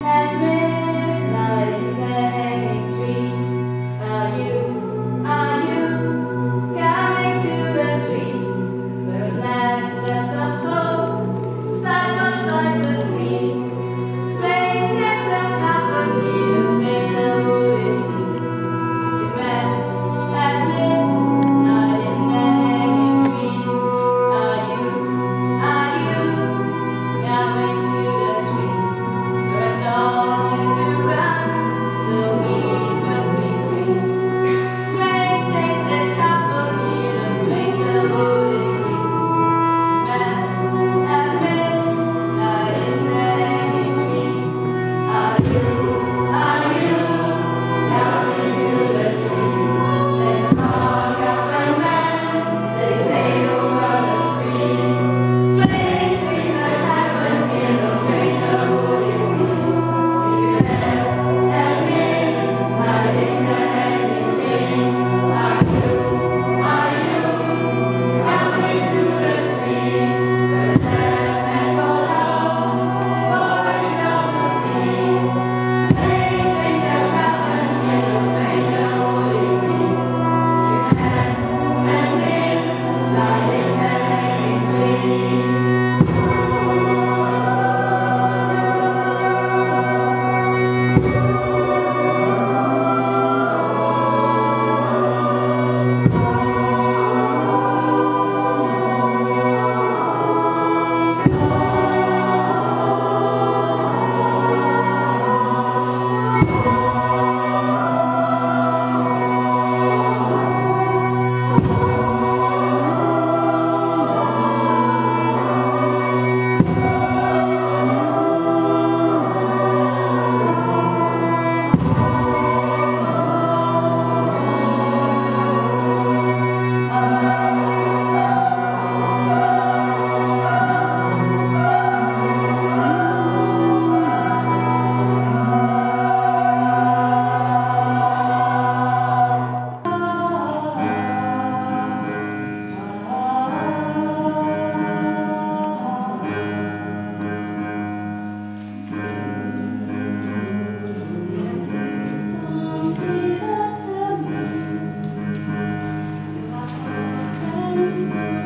Thank Yes.